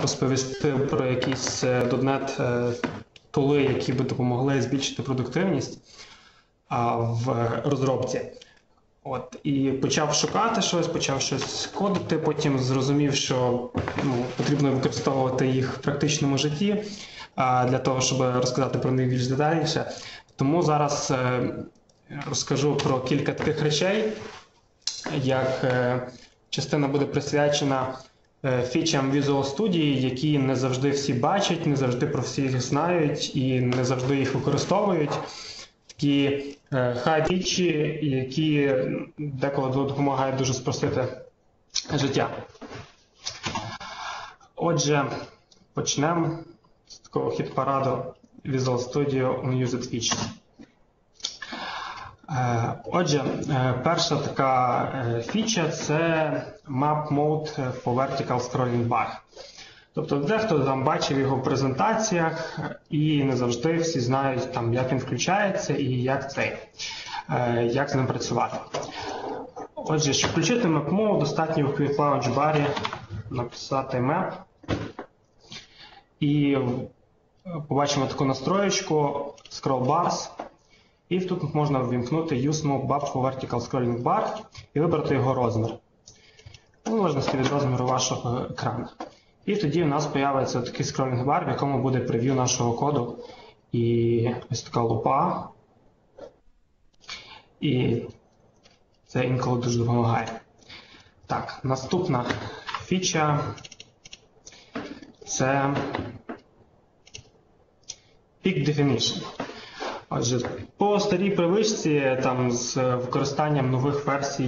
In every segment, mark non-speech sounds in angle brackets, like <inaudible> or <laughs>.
розповісти про якісь е, .NET е, тули, які би допомогли збільшити продуктивність в розробці. От, і почав шукати щось, почав щось кодити, потім зрозумів, що ну, потрібно використовувати їх в практичному житті для того, щоб розказати про них більш детальніше. Тому зараз е, розкажу про кілька таких речей, як е, частина буде присвячена е, фічам Visual Studio, які не завжди всі бачать, не завжди про всіх знають і не завжди їх використовують. Такі хай фічі, які деколи допомагають дуже спростити життя. Отже, почнемо з такого хіт-параду Visual Studio Unused Features. Е, Отже, е, перша така е, фіча це Map Mode for Vertical Scrolling Bar. Тобто дехто там бачив його в презентаціях, і не завжди всі знають, там, як він включається і як цей, як з ним працювати. Отже, щоб включити Map Mode, достатньо в Quick Launch барі написати Map. І побачимо таку настроєчку Scroll Bars. І тут можна ввімкнути Use Move Bar Vertical Scrolling Bar і вибрати його розмір. Ну, залежності від розміру вашого екрану. І тоді у нас з'явиться такий скролінг бар, в якому буде прев'ю нашого коду. І ось така лупа. І це інколи дуже допомагає. Так, наступна фіча це Peak Definition. Отже, по старій привичці там з використанням нових версій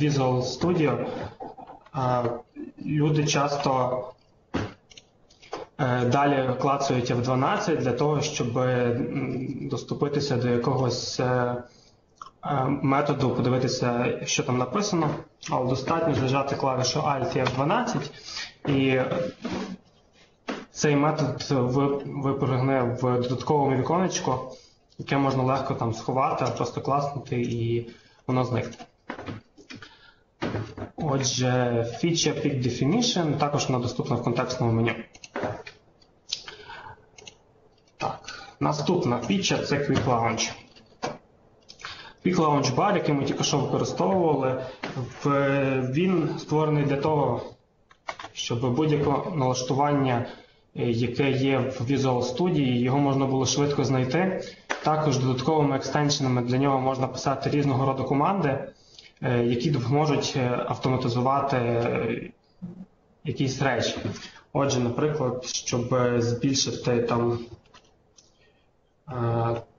Visual Studio люди часто далі клацають F12 для того, щоб доступитися до якогось методу, подивитися, що там написано, але достатньо зажати клавішу Alt і F12, і цей метод випригне в додатковому віконечку, яке можна легко там сховати, просто класнути і воно зникне. Отже, фіча Peak Definition також вона доступна в контекстному меню. Так, Наступна фіча це Quick Launch. Quick Launch Bar, який ми тільки що використовували, він створений для того, щоб будь-яке налаштування, яке є в Visual Studio, його можна було швидко знайти. Також додатковими екстеншенами для нього можна писати різного роду команди, які допоможуть автоматизувати якісь речі. Отже, наприклад, щоб збільшити там,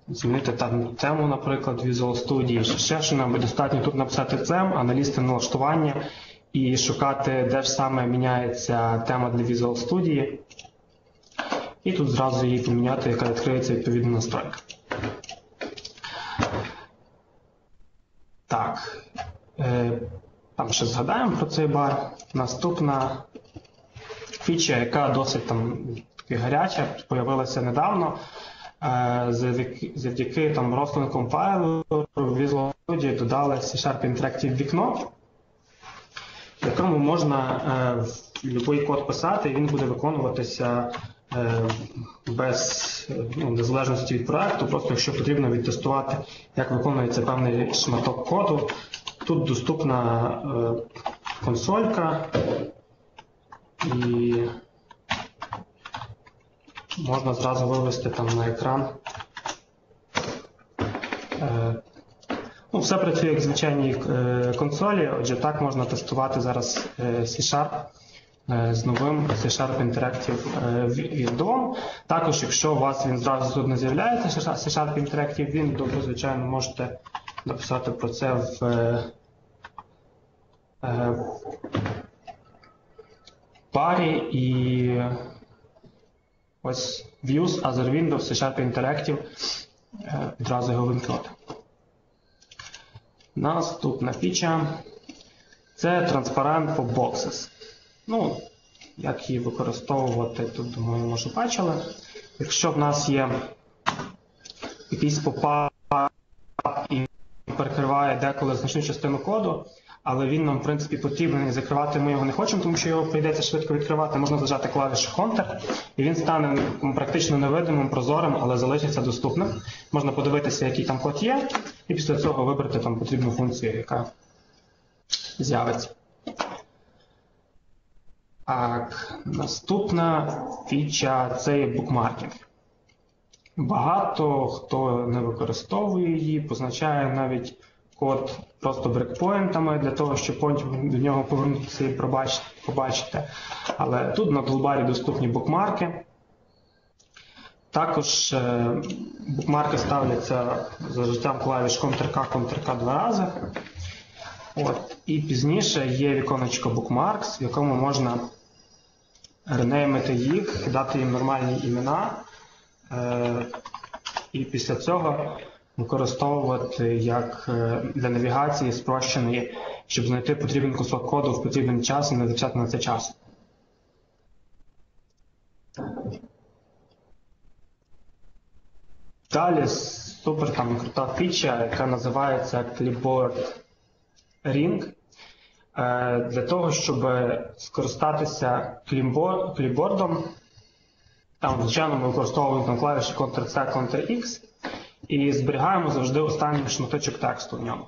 змінити там тему, наприклад, Visual Studio, чи ще що нам достатньо тут написати цем, аналізти налаштування і шукати, де ж саме міняється тема для Visual Studio. І тут зразу її поміняти, яка відкриється відповідна настройка. Так, там ще згадаємо про цей бар. Наступна фіча, яка досить там гаряча, з'явилася недавно. Завдяки там розкладникам файлу в Visual Studio додали C-Sharp Interactive вікно, в якому можна будь-який код писати, і він буде виконуватися без ну, незалежності від проекту, просто якщо потрібно відтестувати, як виконується певний шматок коду. Тут доступна е, консолька і можна зразу вивести там на екран. Е, ну, Все працює як в звичайній е, консолі, отже, так можна тестувати зараз е, C-Sharp з новим C-Sharp Interactive Window. Також, якщо у вас він зразу тут не з'являється, C-Sharp Interactive Window, то, звичайно, можете написати про це в парі і ось Views, Other Windows, C-Sharp Interactive. Відразу його вимкнути. Наступна фіча це Transparent for Boxes. Ну, як її використовувати, тут, думаю, може бачили. Якщо в нас є якийсь попап і перекриває деколи значну частину коду, але він нам, в принципі, потрібен і закривати ми його не хочемо, тому що його прийдеться швидко відкривати. Можна зажати клавішу Ctrl, і він стане практично невидимим, прозорим, але залишиться доступним. Можна подивитися, який там код є, і після цього вибрати там потрібну функцію, яка з'явиться. Так, наступна фіча це є букмаркінг. Багато хто не використовує її, позначає навіть код просто брекпоінтами для того, щоб потім до нього повернутися і побачити. Але тут на тулбарі доступні букмарки. Також е, букмарки ставляться за життям клавіш Ctrl-K, Ctrl-K два рази. От. І пізніше є віконечко Bookmarks, в якому можна ренеймити їх, дати їм нормальні імена. Е, і після цього використовувати як е, для навігації спрощеної, щоб знайти потрібен кусок коду в потрібен час і не витрачати на це час. Далі супер там крута фіча, яка називається Clipboard Ring. Е, для того, щоб скористатися кліпбордом, там, звичайно, ми використовуємо там клавіші Ctrl-C, Ctrl-X і зберігаємо завжди останній шматочок тексту в ньому.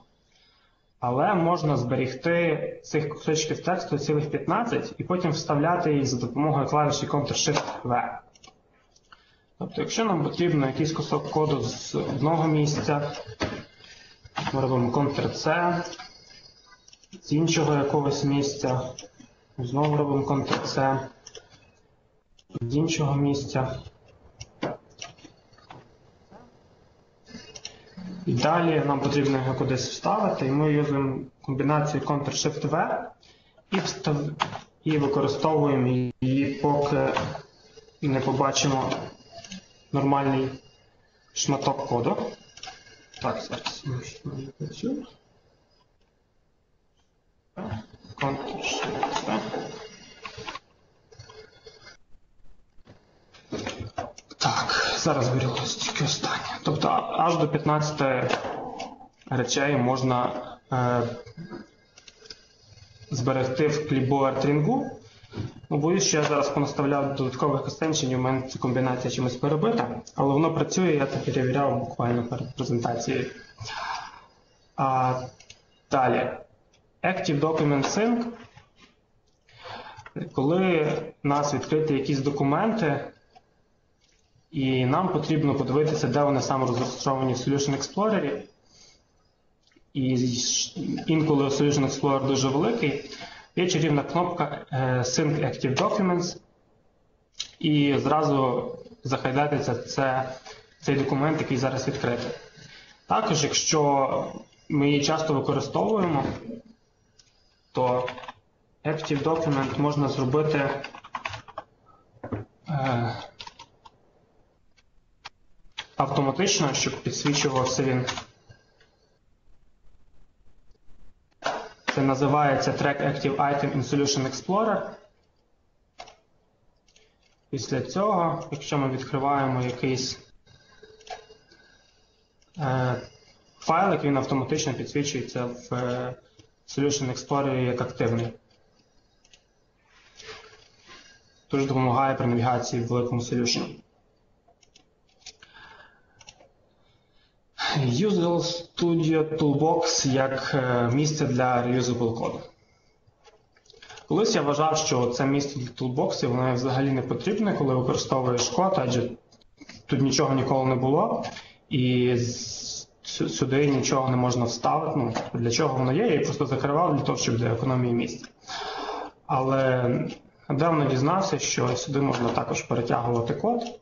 Але можна зберігти цих кусочків тексту цілих 15 і потім вставляти їх за допомогою клавіші Ctrl-Shift-V. Тобто, якщо нам потрібно якийсь кусок коду з одного місця, ми робимо Ctrl-C, з іншого якогось місця, знову робимо Ctrl-C, з іншого місця. І далі нам потрібно його кудись вставити, і ми юзуємо комбінацію Ctrl-Shift-V і, встав... і використовуємо її, поки не побачимо нормальний шматок коду. Так, зараз працюємо. Так, зараз вирілося тільки останнє. Тобто аж до 15 речей можна е, зберегти в клібоард рінгу. Ну, Боюсь, що я зараз понаставляв додаткових екстеншенів, у мене ця комбінація чимось перебита, але воно працює, я це перевіряв буквально перед презентацією. А, Далі. Active Document Sync. Коли у нас відкриті якісь документи, і нам потрібно подивитися, де вони саме розташовані в Solution Explorer. І інколи Solution Explorer дуже великий. Є чарівна кнопка е, Sync Active Documents. І зразу захайдатиться це, цей документ, який зараз відкритий. Також, якщо ми її часто використовуємо, то Active Document можна зробити. Е, автоматично, щоб підсвічувався він. Це називається Track Active Item in Solution Explorer. Після цього, якщо ми відкриваємо якийсь е, файлик, він автоматично підсвічується в е, Solution Explorer як активний. Дуже допомагає при навігації в великому Solution. Usual Studio Toolbox як е, місце для reusable коду. Колись я вважав, що це місце для тулбоксів воно взагалі не потрібне, коли використовуєш код, адже тут нічого ніколи не було, і сюди нічого не можна вставити. Ну, Для чого воно є, я її просто закривав для того, щоб для економії місця. Але недавно дізнався, що сюди можна також перетягувати код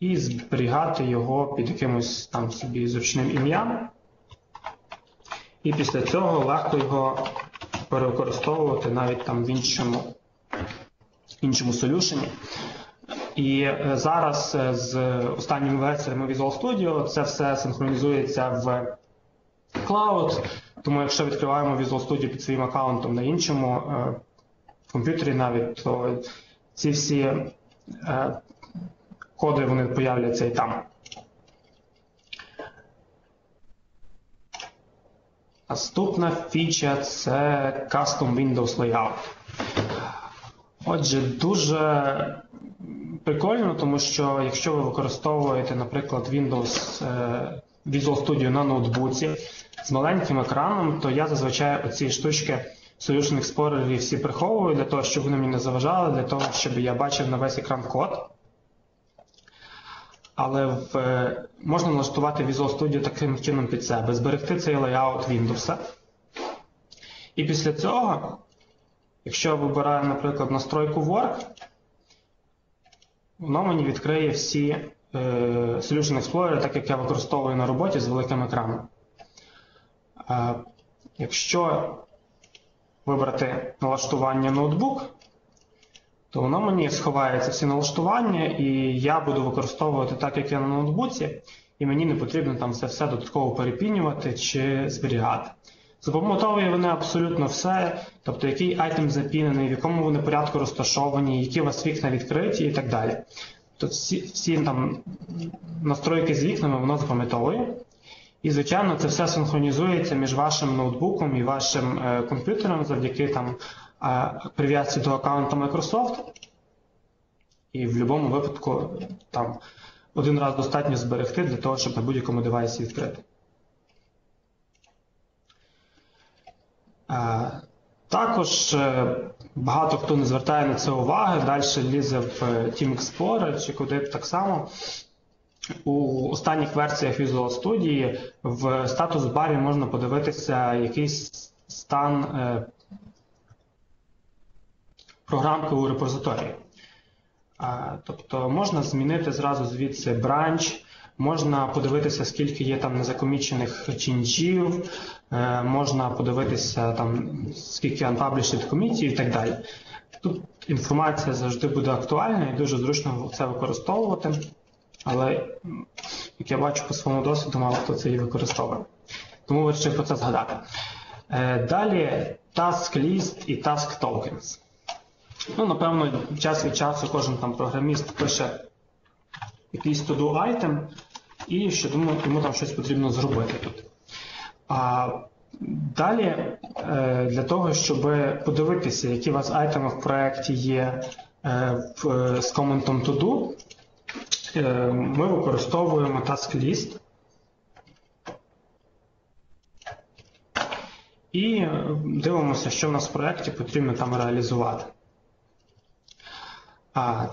і зберігати його під якимось там собі зручним ім'ям. І після цього легко його перевикористовувати навіть там в іншому іншому солюшені. І е, зараз е, з останніми версіями Visual Studio це все синхронізується в Cloud. Тому якщо відкриваємо Visual Studio під своїм аккаунтом на іншому е, комп'ютері навіть, то ці всі коди вони появляться і там. Наступна фіча це Custom Windows Layout. Отже, дуже прикольно, тому що якщо ви використовуєте, наприклад, Windows е, Visual Studio на ноутбуці з маленьким екраном, то я зазвичай оці штучки Solution Explorer всі приховую для того, щоб вони мені не заважали, для того, щоб я бачив на весь екран код. Але в, е, можна налаштувати Visual Studio таким чином під себе, зберегти цей лейаут Windows. І після цього, якщо я вибираю, наприклад, настройку Work, воно мені відкриє всі е, Solution Explorer, так як я використовую на роботі з великим екраном. Е, якщо вибрати налаштування ноутбук, то воно мені сховається всі налаштування, і я буду використовувати так, як я на ноутбуці, і мені не потрібно там це все додатково пере pin ювати чи зберігати. Запам'ятовує вони абсолютно все, тобто який item за pin ений, в якому вони порядку розташовані, які у вас вікна відкриті і так далі. Тобто всі, всі там настройки з вікнами воно запам'ятовує. І, звичайно, це все синхронізується між вашим ноутбуком і вашим е, комп'ютером завдяки там е, прив'язці до аккаунту Microsoft. І в будь-якому випадку там один раз достатньо зберегти для того, щоб на будь-якому девайсі відкрити. Також е, багато хто не звертає на це уваги, далі лізе в е, Team Explorer чи куди так само. У останніх версіях Visual Studio в статус барі можна подивитися якийсь стан е, програмки у репозиторії. Тобто можна змінити зразу звідси бранч, можна подивитися, скільки є там незакомічених чинчів, е, можна подивитися, там, скільки unpublished комітів і так далі. Тут інформація завжди буде актуальна і дуже зручно це використовувати. Але, як я бачу по своєму досвіду, мало хто це і використовує. Тому вирішив про це згадати. Е, Далі Task List і Task Tokens. Ну, напевно, час від часу кожен там програміст пише якийсь to-do item, і що думаю, йому там щось потрібно зробити тут. А Далі, е, для того, щоб подивитися, які у вас айтеми в проєкті є е, з коментом to-do, Е, ми використовуємо task list і дивимося, що в нас в проєкті потрібно там реалізувати.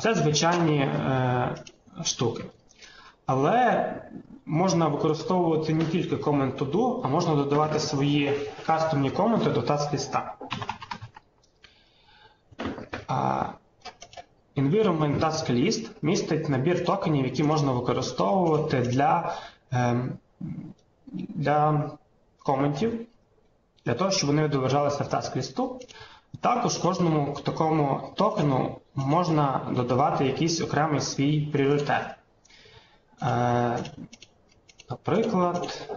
Це звичайні е, штуки. Але можна використовувати не тільки comment to do, а можна додавати свої кастомні коменти до task ліста. Environment Task List містить набір токенів, які можна використовувати для ем, для коментів, для того, щоб вони відображалися в task лісту. Також кожному такому токену можна додавати якийсь окремий свій пріоритет. Наприклад,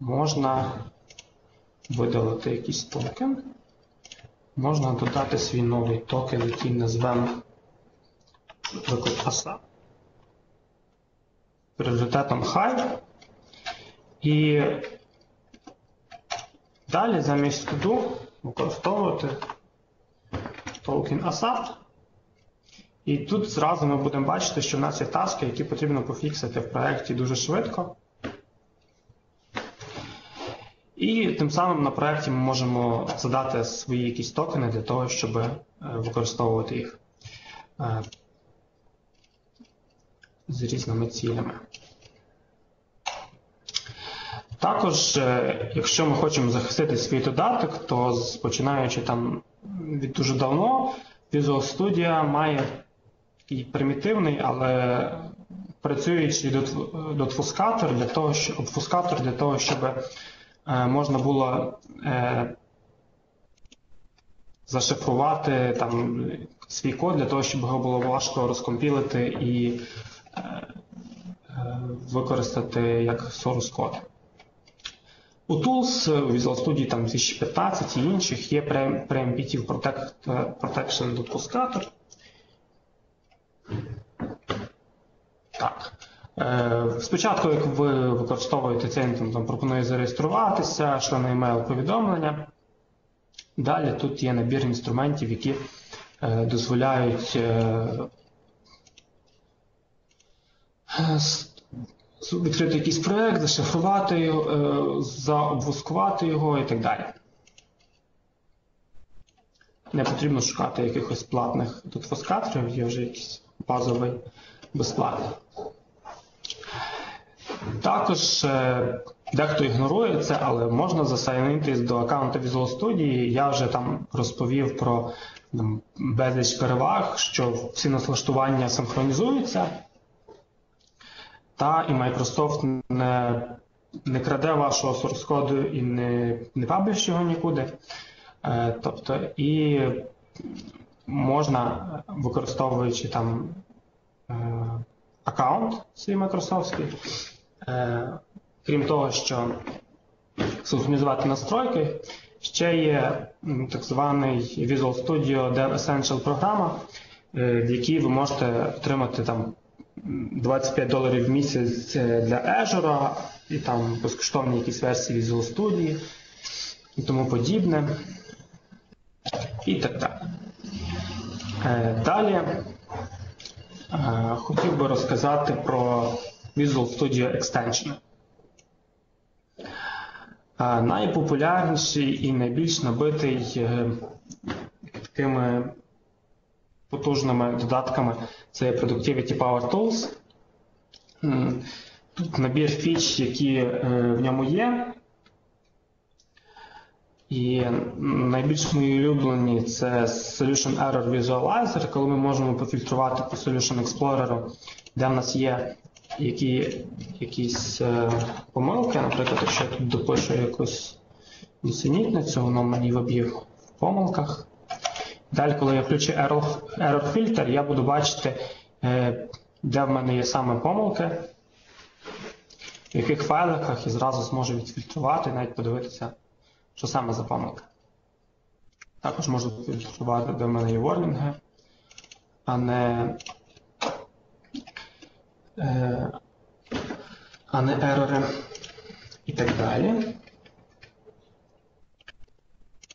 можна видалити якийсь токен можна додати свій новий токен, який назвемо наприклад, ASA пріоритетом High. І далі замість to використовувати токен ASAP. І тут зразу ми будемо бачити, що в нас є таски, які потрібно пофіксити в проєкті дуже швидко. І тим самим на проєкті ми можемо задати свої якісь токени для того, щоб е, використовувати їх е, з різними цілями. Також, е, якщо ми хочемо захистити свій додаток, то починаючи там від дуже давно, Visual Studio має такий примітивний, але працюючий дотфускатор для того, щоб обфускатор для того, щоб Е, можна було е, зашифрувати там свій код для того, щоб його було важко розкомпілити і е, використати як source код. У Tools, у Visual Studio там 2015 і інших є Preemptive Protection Obfuscator. Так. Е, Спочатку, як ви використовуєте цей, там, пропонує зареєструватися, шле на емейл повідомлення. Далі тут є набір інструментів, які е, дозволяють е, відкрити якийсь проєкт, зашифрувати його, заобвускувати його і так далі. Не потрібно шукати якихось платних тут фоскаторів, є вже якийсь базовий безплатний. Також е, дехто ігнорує це, але можна засайнитись до аккаунту Visual Studio. Я вже там розповів про безліч переваг, що всі налаштування синхронізуються, та і Microsoft не, не краде вашого source коду і не, не пабліш його нікуди. Е, Тобто і можна, використовуючи там аккаунт свій Microsoftський, е, крім того, що синхронізувати настройки, ще є так званий Visual Studio Dev Essential програма, е, в якій ви можете отримати там 25 доларів в місяць е, для Azure і там безкоштовні якісь версії Visual Studio і тому подібне. І так далі. Е, Далі е, хотів би розказати про Visual Studio Extension. Е, Найпопулярніший і найбільш набитий е, такими потужними додатками це Productivity Power Tools. Тут набір фіч, які е, в ньому є. І найбільш мої улюблені це Solution Error Visualizer, коли ми можемо пофільтрувати по Solution Explorer, де в нас є які, якісь е, помилки. Наприклад, якщо я тут допишу якусь нісенітницю, воно мені виб'є в помилках. Далі, коли я включу Error, error Filter, я буду бачити, е, де в мене є саме помилки, в яких файликах і зразу зможу відфільтрувати, навіть подивитися що саме за помилка. Також можу фільтрувати, де в мене є ворнінги, а не, е, а не ерори і так далі.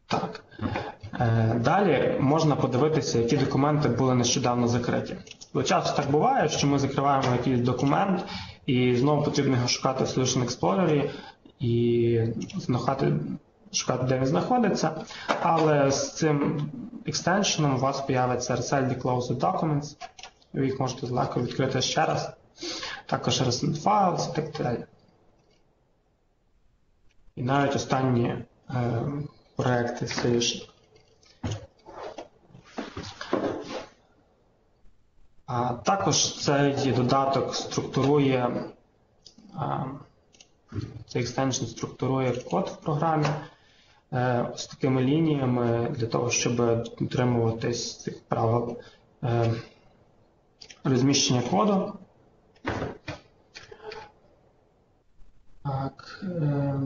Так. Е, Далі можна подивитися, які документи були нещодавно закриті. Бо часто так буває, що ми закриваємо якийсь документ, і знову потрібно його шукати в Solution Explorer і знахати шукати, де він знаходиться. Але з цим екстеншеном у вас з'явиться RSL Closed Documents, ви їх можете легко відкрити ще раз. Також RSL Files і так далі. І навіть останні е, проекти Solution. А також цей додаток структурує. А, цей екстеншн структурує код в програмі е, з такими лініями для того, щоб дотримуватись цих правил е, розміщення коду. Так. Е,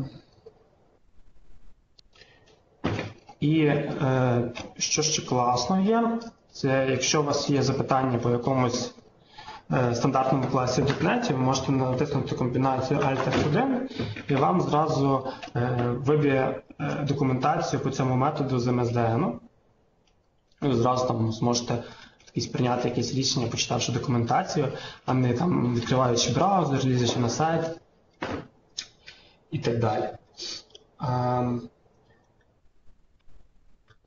і е, що ще класно є, це якщо у вас є запитання по якомусь е, стандартному класі в .NET, ви можете натиснути комбінацію Alt F1 і вам зразу е, виб'є е, документацію по цьому методу з MSDN. І зразу там зможете якісь прийняти якесь рішення, почитавши документацію, а не там відкриваючи браузер, лізучи на сайт і так далі.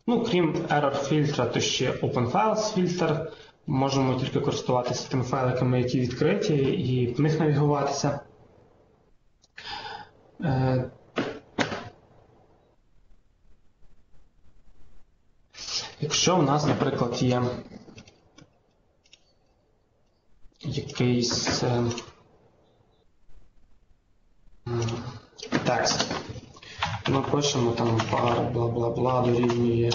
Ну, крім error фільтра, то ще Open Files фільтр. Можемо тільки користуватися тими файликами, які відкриті, і в них навігуватися. Е, Якщо в нас, наприклад, є якийсь е, текст, ми пишемо там пара, бла бла бла дорівнює.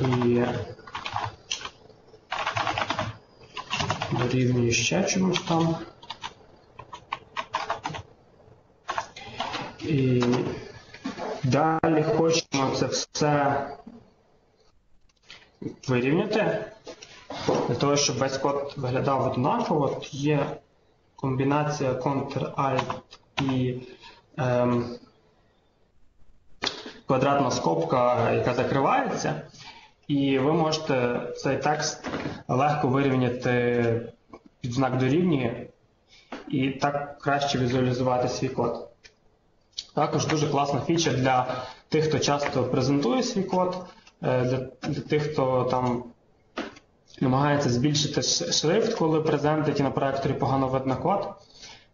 І дорівнює ще чомусь там. І далі хочемо це все вирівняти, для того, щоб весь код виглядав однаково, то є комбінація Ctrl-Alt і ем, квадратна скобка, яка закривається. І ви можете цей текст легко вирівняти під знак дорівнює і так краще візуалізувати свій код. Також дуже класна фіча для тих, хто часто презентує свій код, е, для, тих, хто там намагається збільшити шрифт, коли презентить і на проекторі погано видно код.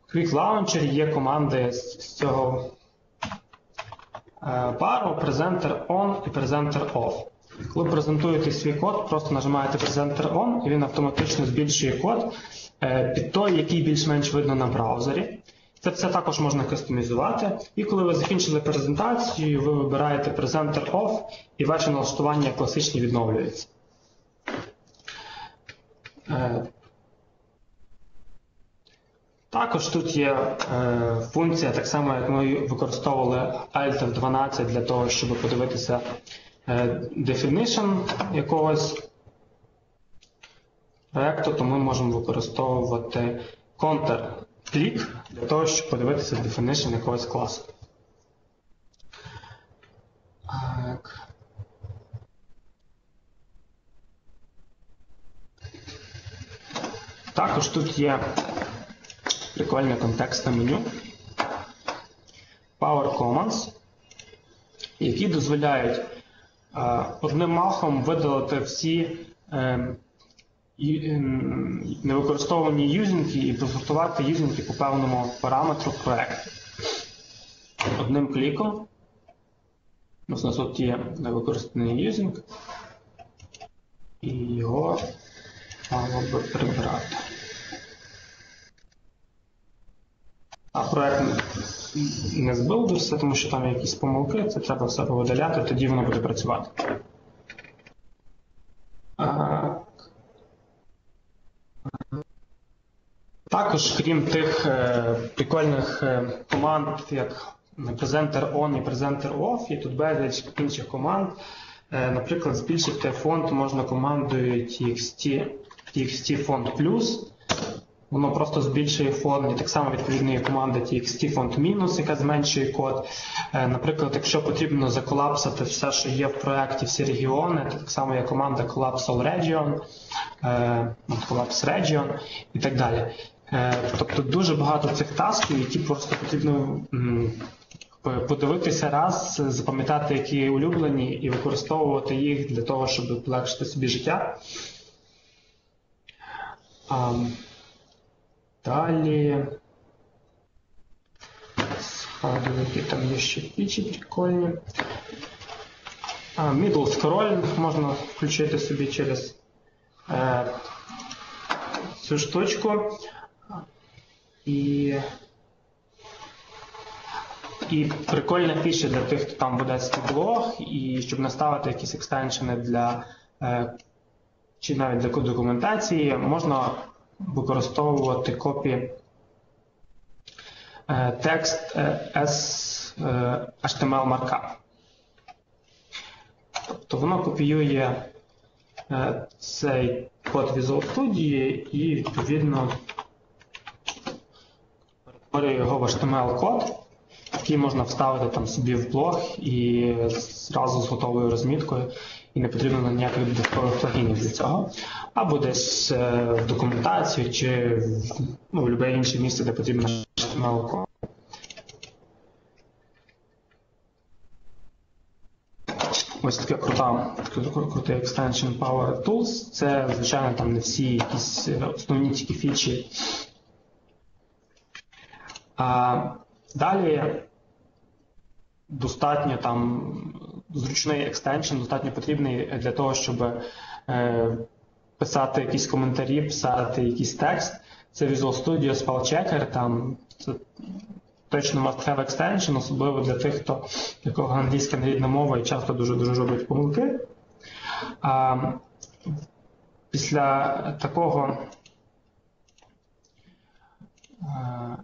В Quick Launcher є команди з цього е, пару Presenter On і Presenter Off. Коли презентуєте свій код, просто нажимаєте Presenter On і він автоматично збільшує код е, під той, який більш-менш видно на браузері. Це все також можна кастомізувати. І коли ви закінчили презентацію, ви вибираєте Presenter Off і ваше налаштування класичні відновлюється. Е, також тут є е, функція, так само, як ми використовували Alt F12 для того, щоб подивитися definition якогось проєкту, то ми можемо використовувати Counter-клік для того, щоб подивитися definition якогось класу. Так. Також тут є прикольне контекстне меню Power Commands, які дозволяють е, одним махом видалити всі е, невикористовані using ки і просортувати using ки по певному параметру проєкту. Одним кліком. У нас тут є невикористаний using, і його мало би прибрати. А проект не збилдився, тому що там якісь помилки, це треба все повидаляти, тоді воно буде працювати. Також, крім тих е, прикольних е, команд, як Presenter On і Presenter Off, є тут безліч інших команд. Е, наприклад, збільшити фонд можна командою TXT, TXT фонд плюс. Воно просто збільшує фонд, і так само відповідно є команда TXT фонд мінус, яка зменшує код. Е, наприклад, якщо потрібно заколапсити все, що є в проєкті, всі регіони, то так само є команда Collapse All Region, е, Collapse Region і так далі. Тобто дуже багато цих тасків, які просто потрібно подивитися раз, запам'ятати, які улюблені, і використовувати їх для того, щоб полегшити собі життя. А, Далі. Згадую, які там є ще фічі прикольні. Middle scroll можна включити собі через е, цю штучку. І і прикольна фіша для тих, хто там веде свій блог, і щоб наставити якісь екстеншени для е, чи навіть для документації, можна використовувати копі е, текст S е, HTML markup. Тобто воно копіює цей код Visual Studio і відповідно перетворює його в HTML-код який можна вставити там собі в блог і зразу з готовою розміткою, і не потрібно ніяких додаткових плагінів для цього. Або десь е, в документацію чи ну, в будь-яке інше місце, де потрібно HTML. Ось таке крута, крутий Extension Power Tools. Це, звичайно, там не всі якісь основні тільки фічі. А Далі достатньо там зручний екстеншн, достатньо потрібний для того, щоб е, писати якісь коментарі, писати якийсь текст. Це Visual Studio Spellchecker, там це точно must have extension, особливо для тих, хто якого англійська рідна мова і часто дуже-дуже робить помилки. А, Після такого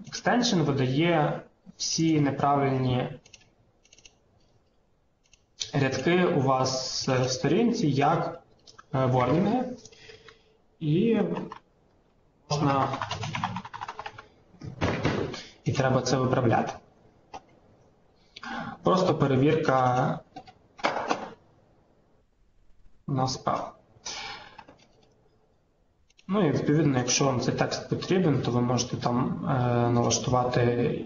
екстеншн видає всі неправильні рядки у вас в сторінці як е, ворнінги. І можна і треба це виправляти. Просто перевірка на spell. Ну і відповідно, якщо вам цей текст потрібен, то ви можете там е, налаштувати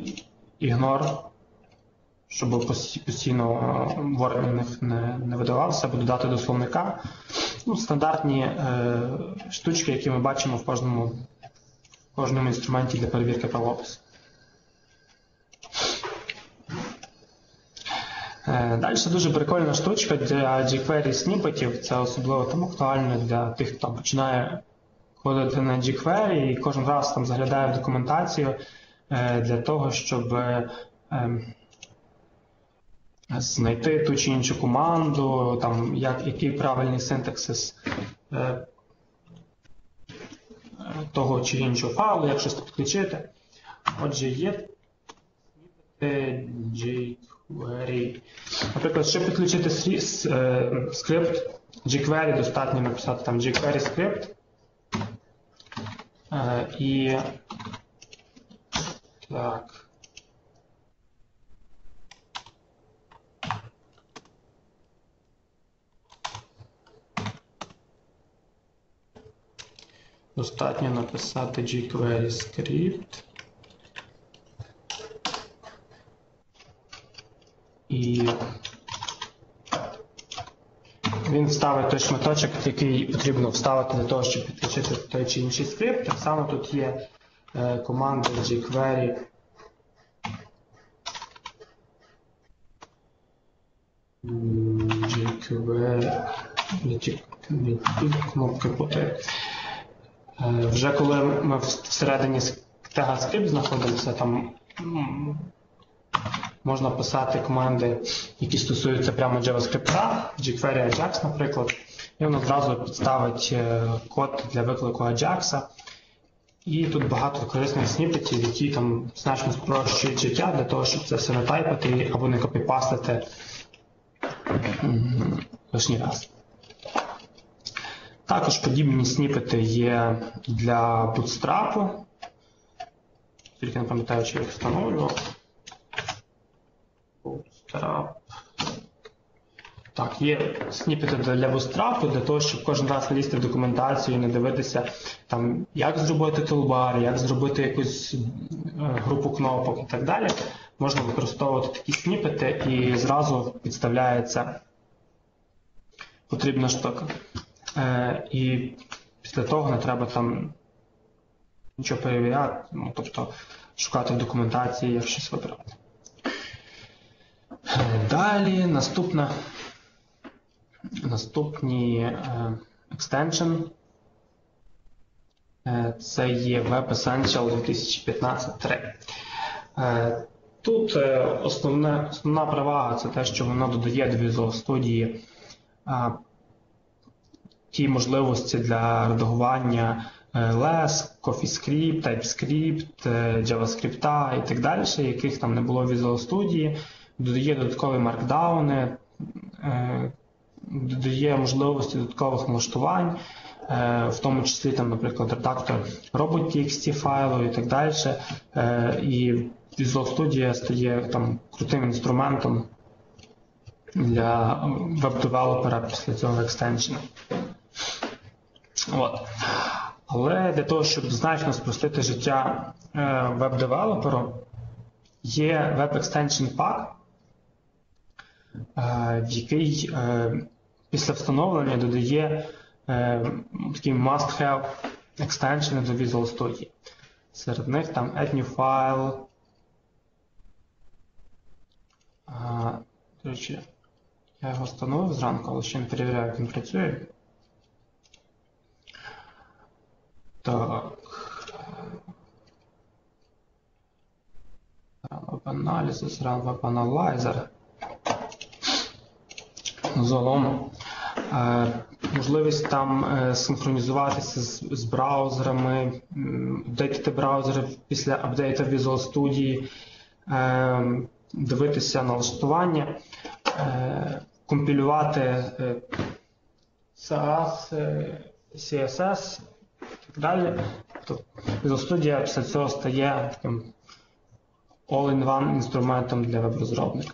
ignore, щоб постійно е, warning не, не видавався, або додати до словника. Ну, стандартні е, штучки, які ми бачимо в кожному, кожному інструменті для перевірки правопису. Е, Далі дуже прикольна штучка для jQuery сніпетів. Це особливо там актуально для тих, хто починає ходити на jQuery і кожен раз там заглядає в документацію е, для того, щоб ем, знайти ту чи іншу команду, там, як, який правильний синтаксис е, того чи іншого файлу, як щось підключити. Отже, є jQuery. Наприклад, щоб підключити е, скрипт jQuery, достатньо написати там jQuery скрипт. Е, І так. Достатньо написати jQuery script. І він вставить той шматочок, який потрібно вставити для того, щоб підключити той чи інший скрипт. Так само тут є е, команда jQuery. jQuery. Кнопки путаю. Е, Вже коли ми всередині тега знаходимося, там можна писати команди, які стосуються прямо JavaScript, jQuery Ajax, наприклад, і воно одразу підставить е, код для виклику Ajax. І тут багато корисних сніпетів, які там значно спрощують життя для того, щоб це все не тайпати або не копіпастити лишній раз. Також подібні сніпети є для Bootstrap. Тільки не пам'ятаю, чи їх встановлював. Bootstrap. Так, є сніпети для Bootstrap, для того, щоб кожен раз не лізти в документацію і не дивитися, там, як зробити тулбар, як зробити якусь е, групу кнопок і так далі. Можна використовувати такі сніпети і зразу підставляється потрібна штука. Е, і після того не треба там нічого перевіряти, ну, тобто шукати в документації, як щось вибирати. Е, Далі наступна, наступні е, extension. Е, Це є Web Essential 2015.3. Е, Тут основне, основна перевага це те, що воно додає до Visual Studio ті можливості для редагування е, LESS, CoffeeScript, TypeScript, е, JavaScript і так далі, яких там не було в Visual Studio, додає додаткові маркдауни, е, додає можливості додаткових налаштувань, в тому числі, там, наприклад, редактор robot.txt файлу і так далі. І Visual Studio стає там крутим інструментом для веб-девелопера після цього екстеншена. От. Але для того, щоб значно спростити життя е, веб-девелоперу, є Web Extension Pack, в який е, після встановлення додає е, такі must-have екстеншени до Visual Studio. Серед них там Add New File. До речі, я його встановив зранку, але ще не перевіряю, як він працює. Так. Web Analysis, Run Web Analyzer. Загалом е, можливість там е, синхронізуватися з, з браузерами, апдейтити браузери після апдейту Visual Studio, е, дивитися налаштування, компілювати SAS, CSS далі. Тобто Studio після цього стає таким all-in-one інструментом для веб-розробника.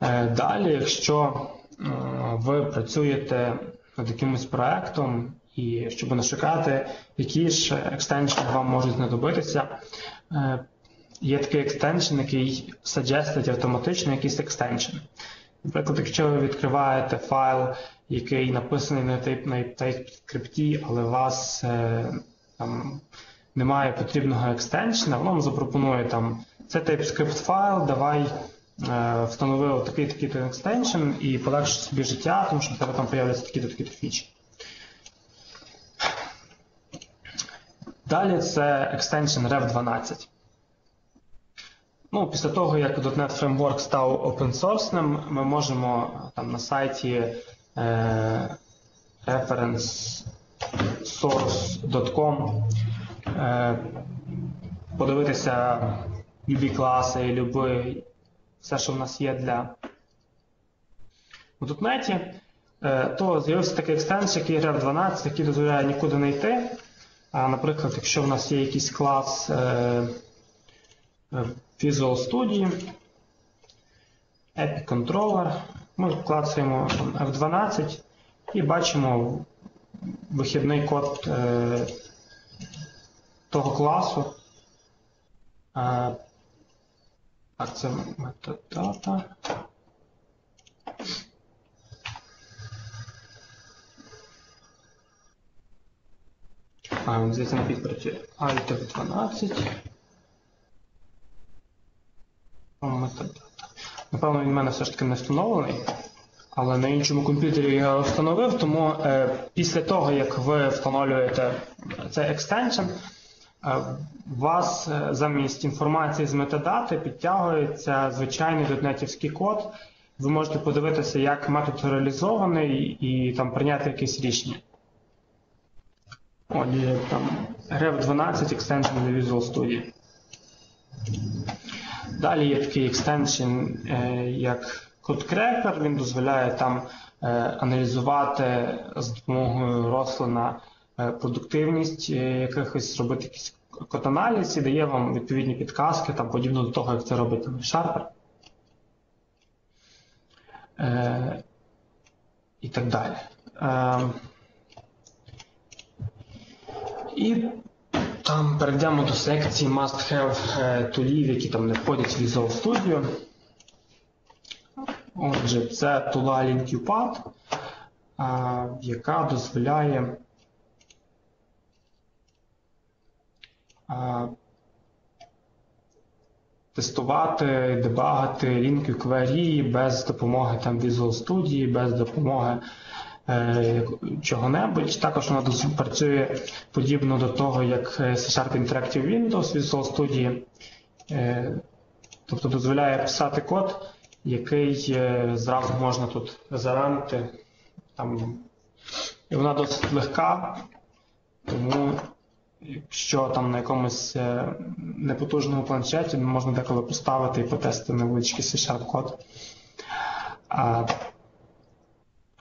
Е, Далі, якщо е, ви працюєте над якимось проектом і щоб нашукати, які ж extension и вам можуть знадобитися, е, є такий extension, який suggest ить автоматично якийсь extension. Наприклад, якщо ви відкриваєте файл, який написаний на TypeScript, але у вас е, там немає потрібного extension а, воно вам запропонує там це TypeScript файл, давай е, встанови такий такий extension і полегши собі життя, тому що в тебе там появляться такі-то такі-то фічі. Далі це extension Ref12. Ну, Після того, як .NET Framework став open source, ми можемо там на сайті е, referencesource.com е, подивитися любі класи, любі, все, що в нас є для у .NET, е, то з'явився такий екстеншн, який Rev 12, який дозволяє нікуди не йти. А, Наприклад, якщо в нас є якийсь клас е, Visual Studio, Epic Controller, ми клацаємо F12 і бачимо вихідний код е, того класу. Е, так, це metadata. А, він звідси підпрацює. Alt F12. Напевно, він в мене все ж таки не встановлений, але на іншому комп'ютері я встановив, тому е, після того, як ви встановлюєте цей екстеншн, е, у вас е, замість інформації з метадати підтягується звичайний дотнетівський код. Ви можете подивитися, як метод реалізований, і там прийняти якесь рішення. О, є там Rev 12 Extension для Visual Studio. Далі є такий екстеншн, як CodeCracker, він дозволяє там е, аналізувати з допомогою рослина е, продуктивність е, якихось робити якийсь код-аналіз і дає вам відповідні підказки, там, подібно до того, як це робить Sharper. І так далі. І там перейдемо до секції must-have тулів, які там не входять в Visual Studio. Отже, це тула LinkUpad, яка дозволяє тестувати, дебагати link query без допомоги там Visual Studio, без допомоги е, чого-небудь. Також вона працює подібно до того, як C-Sharp Interactive Windows Visual Studio, е, тобто дозволяє писати код який е, зразу можна тут заранити. Там, І вона досить легка, тому якщо там на якомусь е, непотужному планшеті можна деколи поставити і потестити невеличкий C-Sharp код.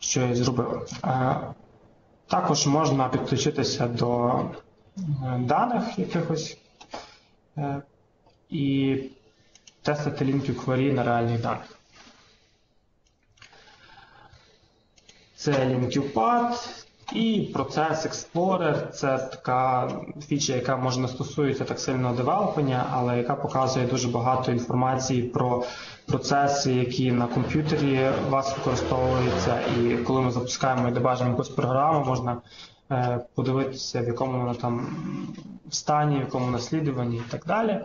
Що я зробив. Також можна підключитися до е, даних якихось і тестити лінки query на реальних даних. Це LinkUpad і процес Explorer це така фіча, яка може не стосується так сильного девелопення, але яка показує дуже багато інформації про процеси, які на комп'ютері у вас використовуються. І коли ми запускаємо і дебажимо якусь програму, можна е, подивитися, в якому вона там стані, в якому наслідуванні і так далі.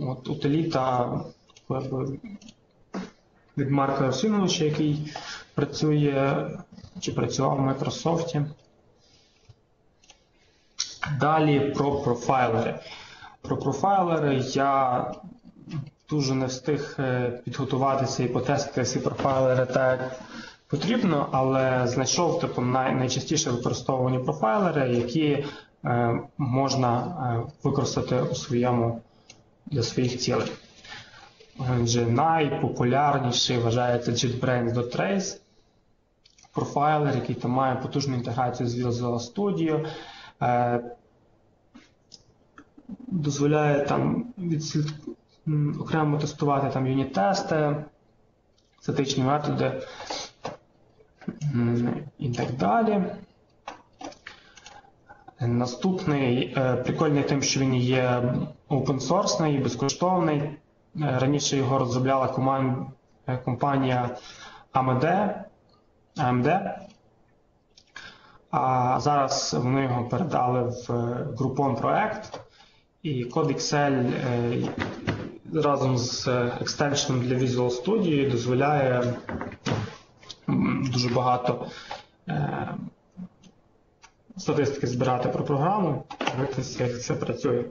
От Утиліта від Марка Осиновича, який працює чи працював в Microsoft. Далі про профайлери. Про профайлери я дуже не встиг е, підготуватися і потестити всі профайлери так як потрібно, але знайшов типу, найчастіше використовувані профайлери, які е, можна е, використати у своєму для своїх цілей. Отже, найпопулярніший вважається JetBrains.trace. профайлер, який там має потужну інтеграцію з Visual Studio. Е, дозволяє там відслід... окремо тестувати там юніт-тести, статичні методи і так далі. Наступний е, прикольний тим, що він є open source, безкоштовний. Е, Раніше його розробляла е, компанія AMD, AMD. А зараз вони його передали в е, Groupon проект. І код Excel разом з екстеншеном для Visual Studio дозволяє дуже багато статистики збирати про програму, дивитися, як це працює.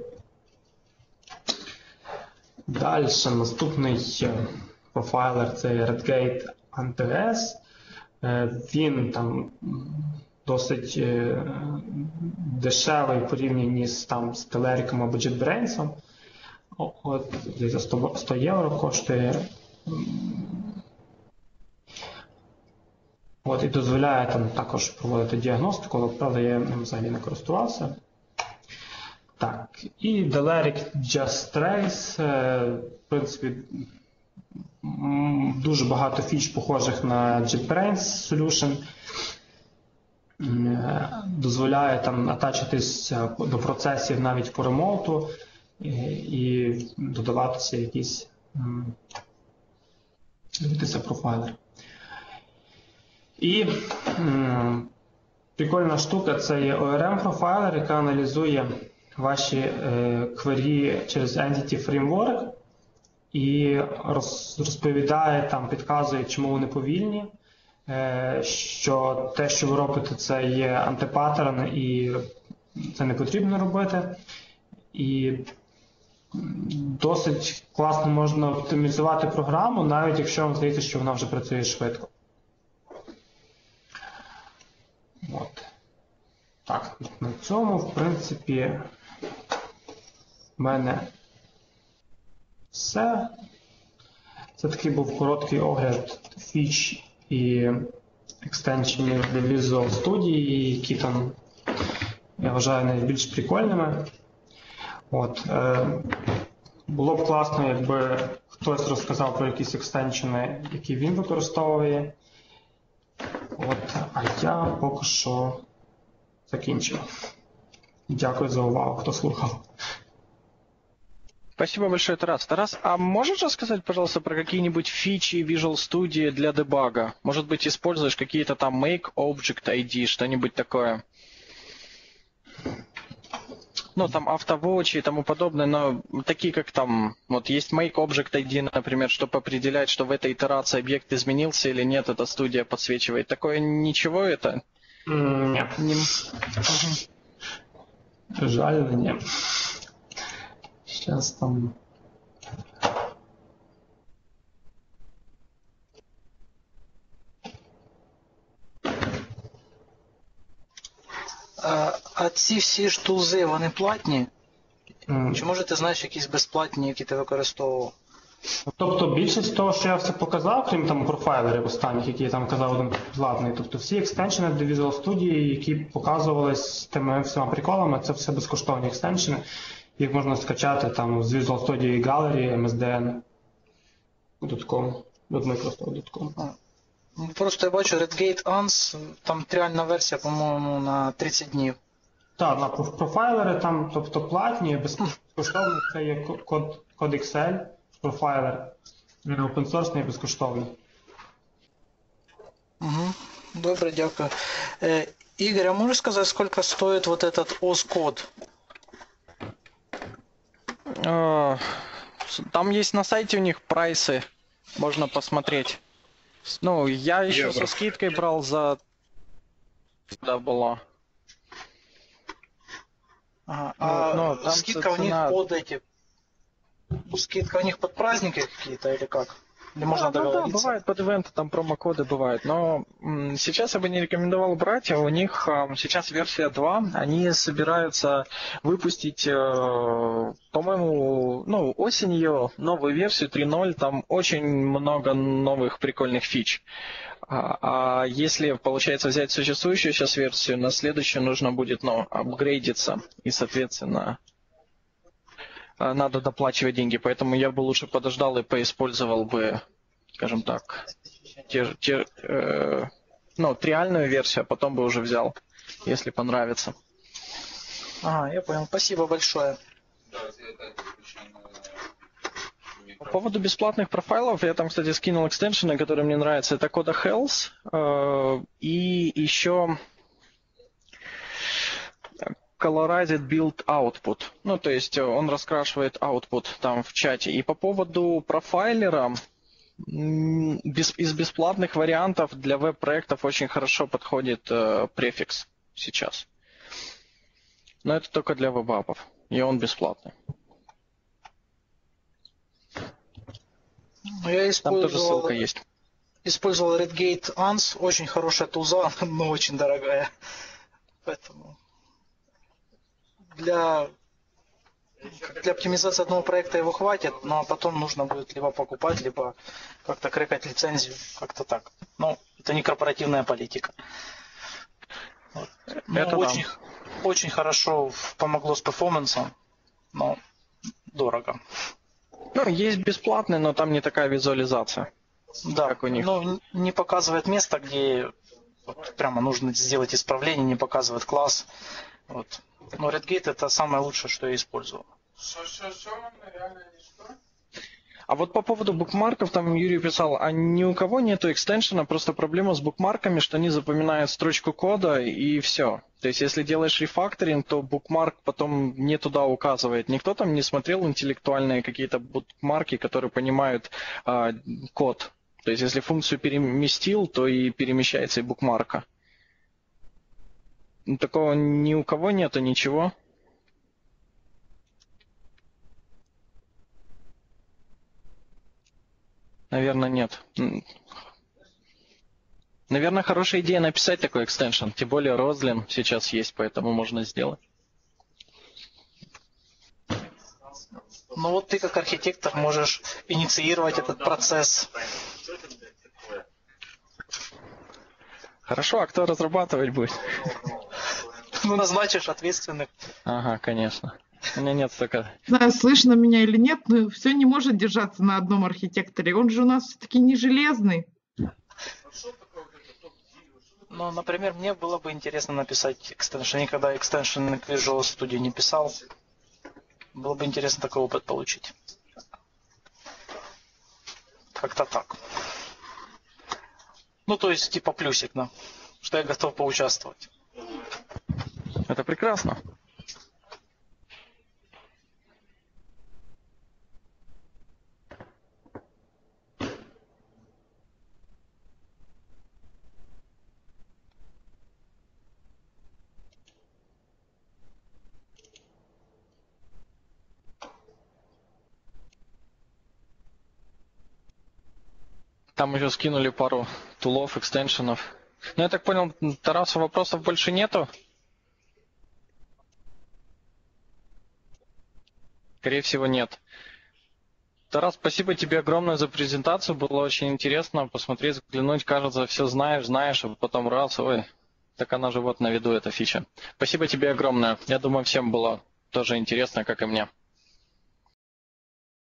Далі наступний е, профайлер це Redgate AnTS. Е, Він там досить е, дешевий порівнянні з, там, з Telerik або JetBrains. От, за 100, 100 євро коштує. От, і дозволяє там також проводити діагностику, але правда я ним взагалі не користувався. Так, і Deleric Just Trace, е, в принципі, дуже багато фіч похожих на JetBrains Solution. Е, Дозволяє там атачитись до процесів навіть по ремоуту і, і додаватися якісь дивитися профайлер. І прикольна штука це є ORM профайлер, яка аналізує ваші е, квері через Entity Framework і розповідає там, підказує, чому вони повільні. е, Що те, що ви робите, це є антипаттерн, і це не потрібно робити. І досить класно можна оптимізувати програму, навіть якщо вам здається, що вона вже працює швидко. От. Так, на цьому, в принципі, мене все. Це такий був короткий огляд фіч і екстеншенів для Visual Studio, які там, я вважаю, найбільш прикольними. От, е, було б класно, якби хтось розказав про якісь екстеншени, які він використовує. От, а я поки що закінчив. Дякую за увагу, хто слухав. Спасибо большое, Тарас. Тарас, а можешь рассказать, пожалуйста, про какие-нибудь фичи Visual Studio для дебага? Может быть, используешь какие-то там Make Object ID, что-нибудь такое? Ну, там автовочи и тому подобное, но такие как там, вот есть Make Object ID, например, чтобы определять, что в этой итерации объект изменился или нет, эта студия подсвечивает. Такое ничего это? Ні. Не... Жаль, ні. Зараз там. А, а ці всі ж тулзи, вони платні? м, Чи може ти знаєш якісь безплатні, які ти використовував? Тобто більшість того, що я все показав, крім там профайлерів останніх, які я там казав один платний. Тобто всі екстеншени до Visual Studio, які показувались з тими всіма приколами, це все безкоштовні екстеншени. Їх можна скачати там з Visual Studio Gallery, MSDN.com, від Microsoft.com. Ну, Просто я бачу Redgate ANS, там тріальна версія, по-моєму, на 30 днів. Так, на профайлери там, тобто платні, безкоштовні, це є код, код Excel, профайлер. І безкоштовний. Угу. Добре, дякую. Е, Ігор, а можеш сказати, скільки стоїть вот этот OS-код? Э, Там есть на сайте у них прайсы, можно посмотреть. Ну, я еще Евро. со скидкой брал за... Да, было. Ага. Ну, А ну, там скидка у них цена- под эти... Скидка у них под праздники какие-то или как? Или можно Да, да, договориться? бывает под ивенты, там промокоды бывают. Но м, сейчас я бы не рекомендовал брать. а У них ам, сейчас версия 2. Они собираются выпустить, э, по-моему, ну, осенью новую версию 3.0. Там очень много новых прикольных фич. А, а если получается взять существующую сейчас версию, на следующую нужно будет, ну, апгрейдиться. И, соответственно, надо доплачивать деньги. Поэтому я бы лучше подождал и поиспользовал бы, скажем так, те, те, э, ну, триальную версию, а потом бы уже взял, если понравится. Ага, я понял. Спасибо большое. По поводу бесплатных профайлов, я там, кстати, скинул экстеншены, которые мне нравятся. Это Coda Health э, и еще Colorized Build Output. Ну, то есть э, он раскрашивает output там в чате. И по поводу профайлера, без- из бесплатных вариантов для веб-проектов очень хорошо подходит э, префикс сейчас. Но это только для веб-апов. И он бесплатный. Ну, Я Там тоже использовал, ссылка есть. использовал Redgate ANS. Очень хорошая туза, <laughs> но очень дорогая. Поэтому для, для оптимизации одного проекта его хватит, но потом нужно будет либо покупать, либо как-то крекать лицензию, как-то так. Ну, это не корпоративная политика. Вот. Ну, Это да. очень, очень хорошо помогло с перформансом, но дорого. Ну, есть бесплатный, но там не такая визуализация. Да, Как у них. но н- не показывает место, где вот прямо нужно сделать исправление, не показывает класс. Вот. Но Redgate это самое лучшее, что я использовал. А вот по поводу букмарков, там Юрий писал, а ни у кого нету экстеншена, просто проблема с букмарками, что они запоминают строчку кода и все. То есть, если делаешь рефакторинг, то букмарк потом не туда указывает. Никто там не смотрел интеллектуальные какие-то букмарки, которые понимают а, код. То есть, если функцию переместил, то и перемещается и букмарка. Такого ни у кого нету ничего. Наверное, нет. Наверное, хорошая идея написать такой экстеншн. Тем более Розлин сейчас есть, поэтому можно сделать. Ну вот ты как архитектор можешь инициировать этот процесс. Хорошо, а кто разрабатывать будет? <laughs> Ну, назначишь ответственных. Ага, конечно. У меня нет столько... Не знаю, слышно меня или нет, но все не может держаться на одном архитекторе. Он же у нас все-таки не железный. Ну, например, мне было бы интересно написать экстеншн. Я никогда экстеншн к Visual Studio не писал. Было бы интересно такой опыт получить. Как-то так. Ну, то есть, типа плюсик, да. Что я готов поучаствовать. Это прекрасно. Там еще скинули пару тулов, экстеншенов. Ну, я так понял, Тарасу вопросов больше нету? Скорее всего, нет. Тарас, спасибо тебе огромное за презентацию. Было очень интересно посмотреть, взглянуть. Кажется, все знаешь, знаешь, а потом раз, ой, так она же вот на виду, эта фича. Спасибо тебе огромное. Я думаю, всем было тоже интересно, как и мне.